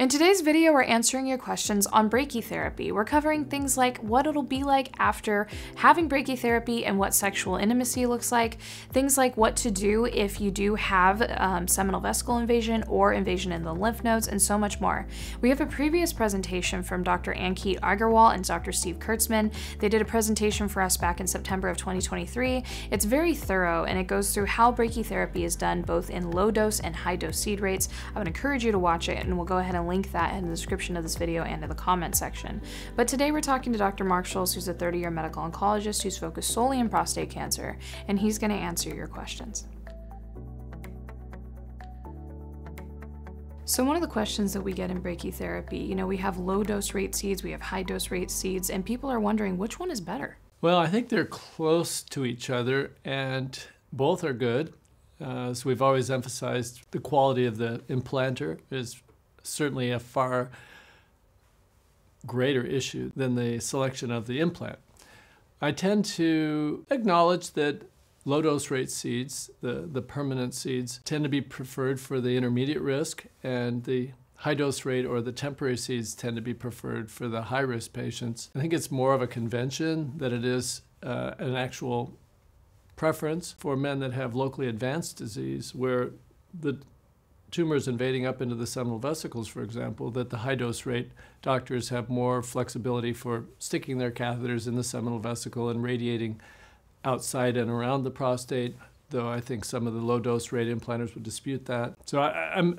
In today's video, we're answering your questions on brachytherapy. We're covering things like what it'll be like after having brachytherapy and what sexual intimacy looks like, things like what to do if you do have um, seminal vesicle invasion or invasion in the lymph nodes, and so much more. We have a previous presentation from Dr. Ankit Agarwal and Dr. Steve Kurtzman. They did a presentation for us back in September of 2023. It's very thorough and it goes through how brachytherapy is done both in low dose and high dose seed rates. I would encourage you to watch it and we'll go ahead and link that in the description of this video and in the comment section. But today we're talking to Dr. Mark Scholz, who's a 30-year medical oncologist who's focused solely on prostate cancer, and he's going to answer your questions. So one of the questions that we get in brachytherapy, you know, we have low dose rate seeds, we have high dose rate seeds, and people are wondering which one is better. Well, I think they're close to each other and both are good. Uh, so we've always emphasized the quality of the implanter is certainly a far greater issue than the selection of the implant. I tend to acknowledge that low dose rate seeds, the, the permanent seeds, tend to be preferred for the intermediate risk, and the high dose rate or the temporary seeds tend to be preferred for the high risk patients. I think it's more of a convention that it is uh, an actual preference for men that have locally advanced disease, where the tumors invading up into the seminal vesicles, for example, that the high dose rate doctors have more flexibility for sticking their catheters in the seminal vesicle and radiating outside and around the prostate, though I think some of the low dose rate implanters would dispute that. So I, am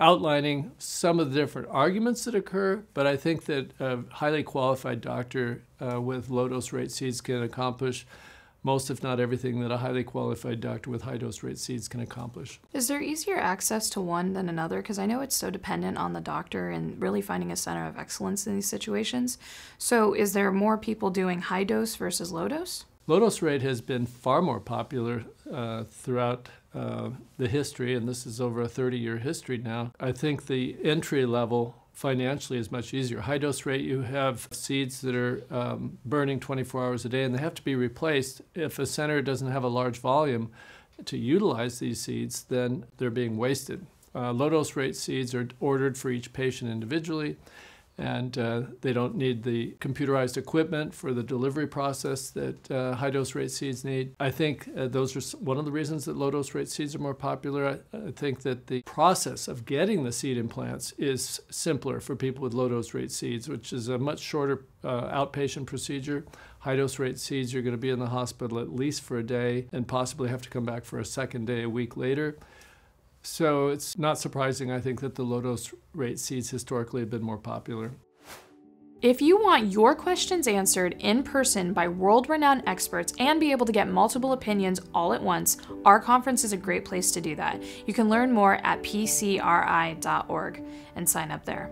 outlining some of the different arguments that occur, but I think that a highly qualified doctor uh, with low dose rate seeds can accomplish most, if not everything, that a highly qualified doctor with high dose rate seeds can accomplish. Is there easier access to one than another? Because I know it's so dependent on the doctor and really finding a center of excellence in these situations. So, is there more people doing high dose versus low dose? Low dose rate has been far more popular uh, throughout uh, the history, and this is over a 30 year history now. I think the entry level financially is much easier. High dose rate, you have seeds that are um, burning 24 hours a day and they have to be replaced. If a center doesn't have a large volume to utilize these seeds, then they're being wasted. Uh, low dose rate seeds are ordered for each patient individually and uh, they don't need the computerized equipment for the delivery process that uh, high dose rate seeds need. I think uh, those are one of the reasons that low dose rate seeds are more popular. I, I, think that the process of getting the seed implants is simpler for people with low dose rate seeds, which is a much shorter uh, outpatient procedure. High dose rate seeds, you're going to be in the hospital at least for a day and possibly have to come back for a second day a week later. So it's not surprising, I think, that the low dose rate seeds historically have been more popular. If you want your questions answered in person by world renowned experts and be able to get multiple opinions all at once, our conference is a great place to do that. You can learn more at pcri.org and sign up there.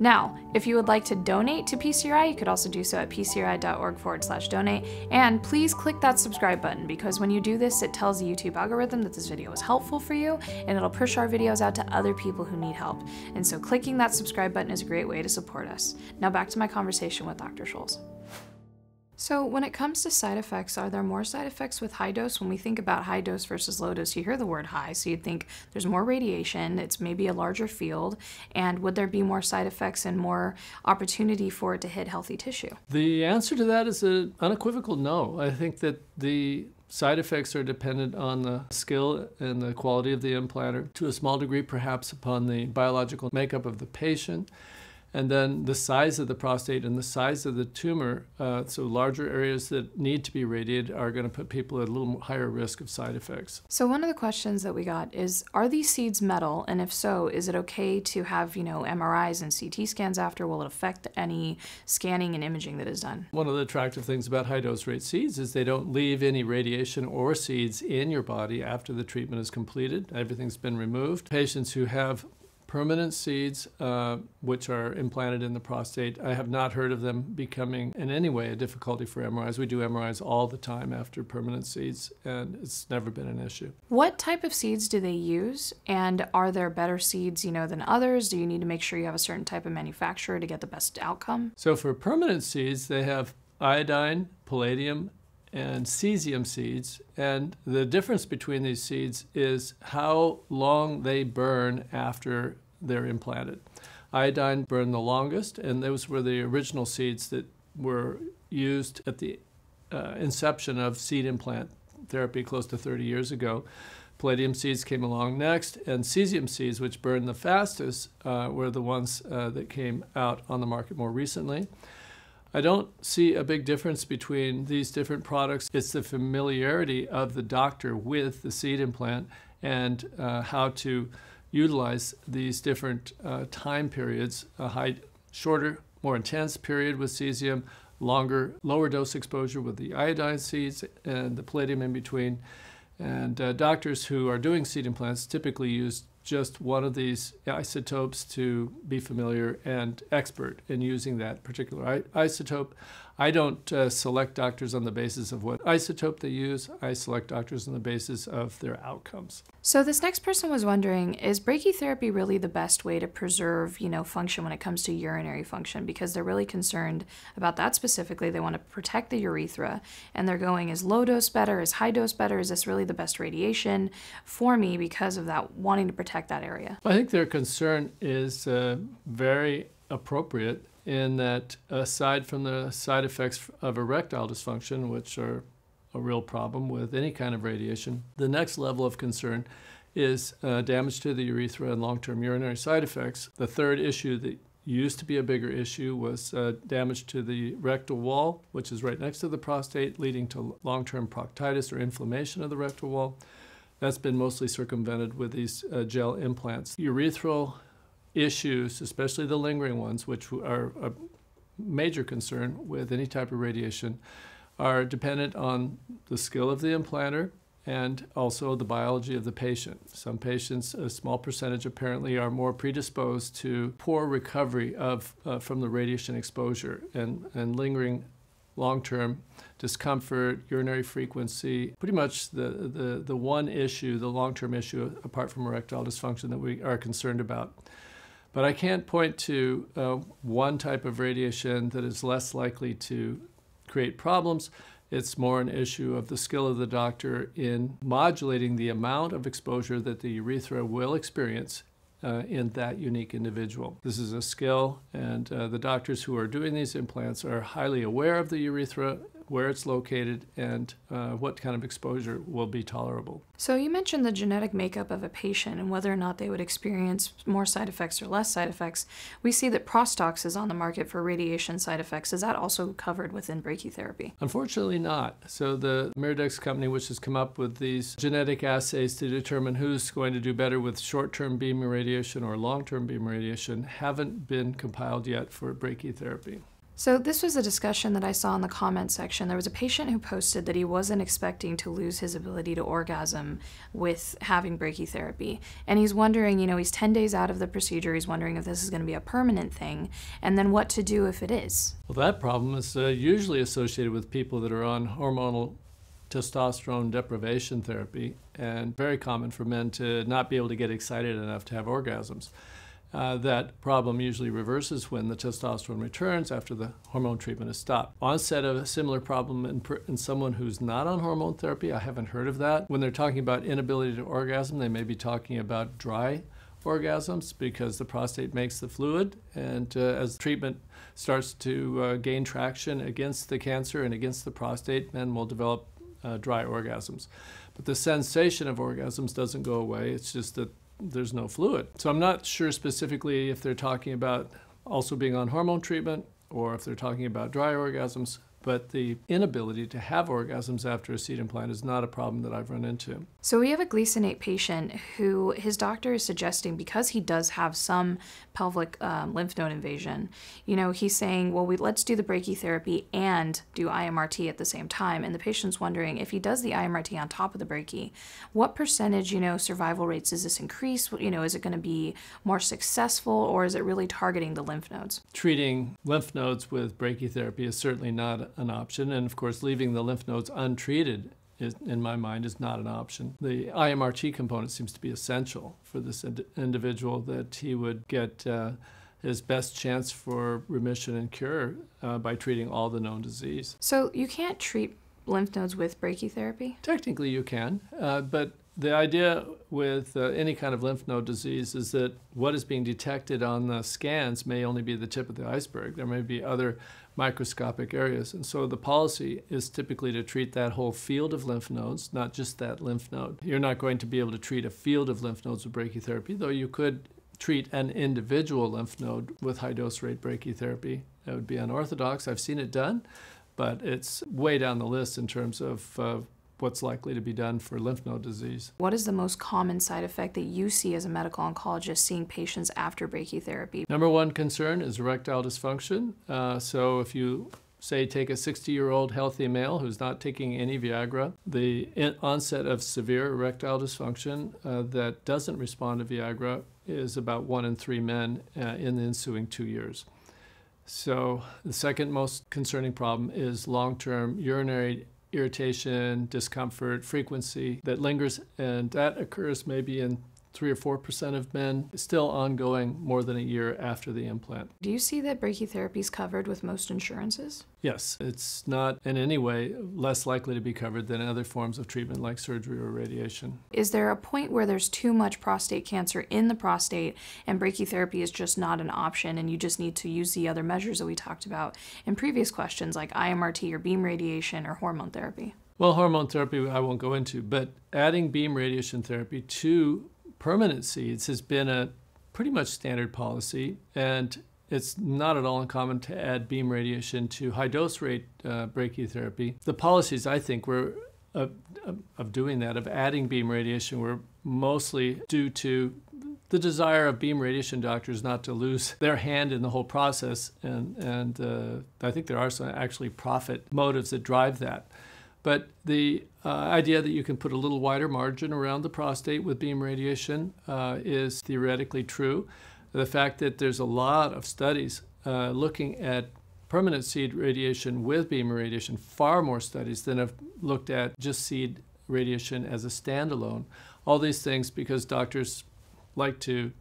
Now, if you would like to donate to PCRI, you could also do so at pcri.org forward slash donate. And please click that subscribe button because when you do this, it tells the YouTube algorithm that this video is helpful for you and it'll push our videos out to other people who need help. And so clicking that subscribe button is a great way to support us. Now back to my conversation with Dr. Scholz. So when it comes to side effects, are there more side effects with high dose? When we think about high dose versus low dose, you hear the word high, so you'd think there's more radiation, it's maybe a larger field, and would there be more side effects and more opportunity for it to hit healthy tissue? The answer to that is an unequivocal no. I think that the Side effects are dependent on the skill and the quality of the implanter, to a small degree, perhaps upon the biological makeup of the patient and then the size of the prostate and the size of the tumor, uh, so larger areas that need to be radiated, are going to put people at a little higher risk of side effects. So one of the questions that we got is, are these seeds metal? And if so, is it okay to have, you know, MRIs and CT scans after? Will it affect any scanning and imaging that is done? One of the attractive things about high dose rate seeds is they don't leave any radiation or seeds in your body after the treatment is completed. Everything's been removed. Patients who have permanent seeds, uh, which are implanted in the prostate. I have not heard of them becoming in any way a difficulty for MRIs. We do MRIs all the time after permanent seeds, and it's never been an issue. What type of seeds do they use, and are there better seeds, you know, than others? Do you need to make sure you have a certain type of manufacturer to get the best outcome? So for permanent seeds, they have iodine, palladium, and cesium seeds. And the difference between these seeds is how long they burn after they're implanted. Iodine burned the longest, and those were the original seeds that were used at the uh, inception of seed implant therapy close to 30 years ago. Palladium seeds came along next, and cesium seeds, which burned the fastest, uh, were the ones uh, that came out on the market more recently. I don't see a big difference between these different products. It's the familiarity of the doctor with the seed implant and uh, how to utilize these different uh, time periods a high, shorter, more intense period with cesium, longer, lower dose exposure with the iodine seeds and the palladium in between. And uh, doctors who are doing seed implants typically use just one of these isotopes to be familiar and expert in using that particular isotope. I don't uh, select doctors on the basis of what isotope they use. I select doctors on the basis of their outcomes. So this next person was wondering, is brachytherapy really the best way to preserve, you know, function when it comes to urinary function? Because they're really concerned about that specifically. They want to protect the urethra, and they're going, is low dose better? Is high dose better? Is this really the best radiation for me because of that wanting to protect that area? I think their concern is uh, very appropriate in that aside from the side effects of erectile dysfunction, which are a real problem with any kind of radiation, the next level of concern is uh, damage to the urethra and long term urinary side effects. The third issue that used to be a bigger issue was uh, damage to the rectal wall, which is right next to the prostate, leading to long term proctitis or inflammation of the rectal wall. That's been mostly circumvented with these uh, gel implants. Urethral issues, especially the lingering ones, which are a major concern with any type of radiation, are dependent on the skill of the implanter and also the biology of the patient. Some patients, a small percentage apparently, are more predisposed to poor recovery of, uh, from the radiation exposure and, and lingering long-term discomfort, urinary frequency, pretty much the, the, the one issue, the long-term issue, apart from erectile dysfunction that we are concerned about. But I can't point to uh, one type of radiation that is less likely to create problems. It's more an issue of the skill of the doctor in modulating the amount of exposure that the urethra will experience uh, in that unique individual. This is a skill, and uh, the doctors who are doing these implants are highly aware of the urethra where it's located, and uh, what kind of exposure will be tolerable. So, you mentioned the genetic makeup of a patient and whether or not they would experience more side effects or less side effects. We see that Prostox is on the market for radiation side effects. Is that also covered within brachytherapy? Unfortunately, not. So, the MiraDx company, which has come up with these genetic assays to determine who's going to do better with short term beam irradiation or long term beam irradiation, haven't been compiled yet for brachytherapy. So, this was a discussion that I saw in the comment section. There was a patient who posted that he wasn't expecting to lose his ability to orgasm with having brachytherapy. And he's wondering, you know, he's 10 days out of the procedure. He's wondering if this is going to be a permanent thing and then what to do if it is. Well, that problem is uh, usually associated with people that are on hormonal testosterone deprivation therapy and very common for men to not be able to get excited enough to have orgasms. Uh, that problem usually reverses when the testosterone returns after the hormone treatment is stopped. Onset of a similar problem in, in someone who's not on hormone therapy, I haven't heard of that. When they're talking about inability to orgasm, they may be talking about dry orgasms because the prostate makes the fluid, and uh, as treatment starts to uh, gain traction against the cancer and against the prostate, men will develop uh, dry orgasms. But the sensation of orgasms doesn't go away. It's just that there's no fluid. So I'm not sure specifically if they're talking about also being on hormone treatment or if they're talking about dry orgasms but the inability to have orgasms after a seed implant is not a problem that I've run into. So we have a Gleason 8 patient who his doctor is suggesting because he does have some pelvic um, lymph node invasion, you know, he's saying, well, we let's do the brachytherapy and do IMRT at the same time. And the patient's wondering if he does the IMRT on top of the brachy, what percentage, you know, survival rates does this increase? You know, is it going to be more successful or is it really targeting the lymph nodes? Treating lymph nodes with brachytherapy is certainly not an option. And of course, leaving the lymph nodes untreated is, in my mind is not an option. The IMRT component seems to be essential for this ind- individual that he would get uh, his best chance for remission and cure uh, by treating all the known disease. So you can't treat lymph nodes with brachytherapy? Technically, you can, uh, but the idea with uh, any kind of lymph node disease is that what is being detected on the scans may only be the tip of the iceberg. There may be other microscopic areas. And so the policy is typically to treat that whole field of lymph nodes, not just that lymph node. You're not going to be able to treat a field of lymph nodes with brachytherapy, though you could treat an individual lymph node with high dose rate brachytherapy. That would be unorthodox. I've seen it done, but it's way down the list in terms of uh, what's likely to be done for lymph node disease. What is the most common side effect that you see as a medical oncologist seeing patients after brachytherapy? Number one concern is erectile dysfunction. Uh, so if you say take a 60 year old healthy male who's not taking any Viagra, the onset of severe erectile dysfunction uh, that doesn't respond to Viagra is about one in three men uh, in the ensuing two years. So, the second most concerning problem is long term urinary irritation, discomfort, frequency that lingers, and that occurs maybe in 3 or 4% of men, still ongoing more than a year after the implant. Do you see that brachytherapy is covered with most insurances? Yes, it's not in any way less likely to be covered than other forms of treatment like surgery or radiation. Is there a point where there's too much prostate cancer in the prostate and brachytherapy is just not an option and you just need to use the other measures that we talked about in previous questions like IMRT or beam radiation or hormone therapy? Well, hormone therapy I won't go into, but adding beam radiation therapy to permanent seeds has been a pretty much standard policy, and it's not at all uncommon to add beam radiation to high dose rate uh, brachytherapy. The policies, I think, were of, of doing that, of adding beam radiation, were mostly due to the desire of beam radiation doctors not to lose their hand in the whole process, and and uh, I think there are some actually profit motives that drive that. But the uh, idea that you can put a little wider margin around the prostate with beam radiation uh, is theoretically true. The fact that there's a lot of studies uh, looking at permanent seed radiation with beam radiation, far more studies than have looked at just seed radiation as a standalone. All these things because doctors like to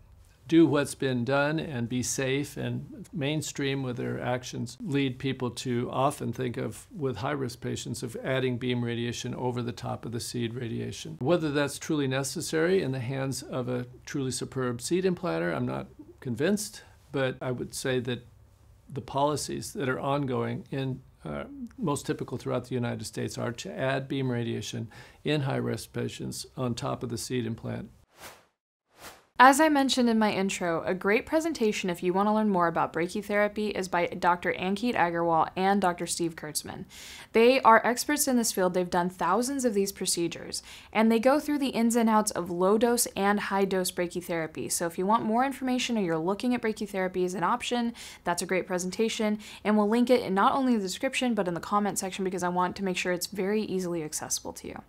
do what's been done and be safe and mainstream with their actions lead people to often think of, with high risk patients, of adding beam radiation over the top of the seed radiation. Whether that's truly necessary in the hands of a truly superb seed implanter, I'm not convinced, but I would say that the policies that are ongoing in uh, most typical throughout the United States are to add beam radiation in high risk patients on top of the seed implant as I mentioned in my intro, a great presentation if you want to learn more about brachytherapy is by Dr. Ankit Agarwal and Dr. Steve Kurtzman. They are experts in this field. They've done thousands of these procedures, and they go through the ins and outs of low dose and high dose brachytherapy. So if you want more information or you're looking at brachytherapy as an option, that's a great presentation, and we'll link it in not only the description but in the comment section because I want to make sure it's very easily accessible to you.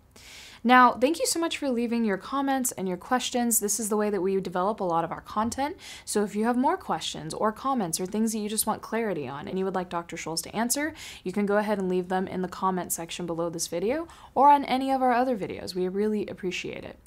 Now, thank you so much for leaving your comments and your questions. This is the way that we develop a lot of our content. So if you have more questions or comments or things that you just want clarity on and you would like Dr. Scholz to answer, you can go ahead and leave them in the comment section below this video or on any of our other videos. We really appreciate it.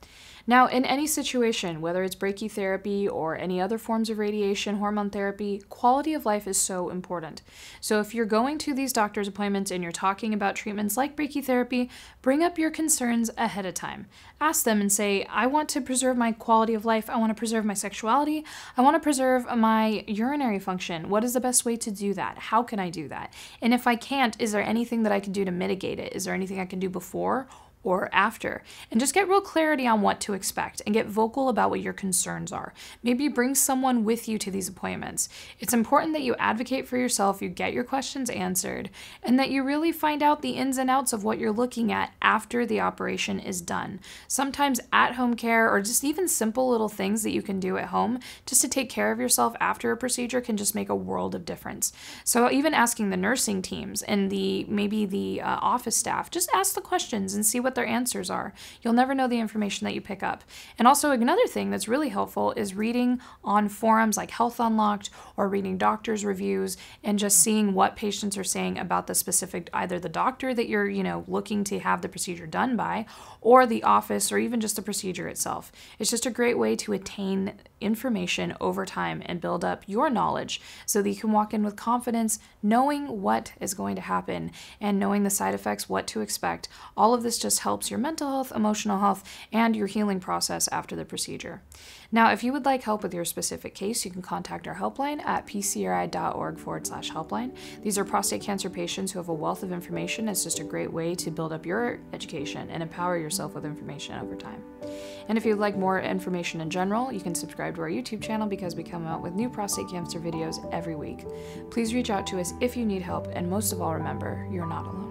Now, in any situation, whether it's brachytherapy or any other forms of radiation, hormone therapy, quality of life is so important. So, if you're going to these doctor's appointments and you're talking about treatments like brachytherapy, bring up your concerns ahead of time. Ask them and say, I want to preserve my quality of life. I want to preserve my sexuality. I want to preserve my urinary function. What is the best way to do that? How can I do that? And if I can't, is there anything that I can do to mitigate it? Is there anything I can do before or after. And just get real clarity on what to expect and get vocal about what your concerns are. Maybe bring someone with you to these appointments. It's important that you advocate for yourself, you get your questions answered, and that you really find out the ins and outs of what you're looking at after the operation is done. Sometimes at home care or just even simple little things that you can do at home just to take care of yourself after a procedure can just make a world of difference. So even asking the nursing teams and the maybe the uh, office staff, just ask the questions and see what their answers are. You'll never know the information that you pick up. And also, another thing that's really helpful is reading on forums like Health Unlocked or reading doctors' reviews and just seeing what patients are saying about the specific either the doctor that you're, you know, looking to have the procedure done by or the office or even just the procedure itself. It's just a great way to attain information over time and build up your knowledge so that you can walk in with confidence, knowing what is going to happen and knowing the side effects, what to expect. All of this just helps your mental health, emotional health, and your healing process after the procedure. Now, if you would like help with your specific case, you can contact our helpline at pcri.org forward slash helpline. These are prostate cancer patients who have a wealth of information. It's just a great way to build up your education and empower yourself with information over time. And if you'd like more information in general, you can subscribe to our YouTube channel because we come out with new prostate cancer videos every week. Please reach out to us if you need help, and most of all, remember, you're not alone.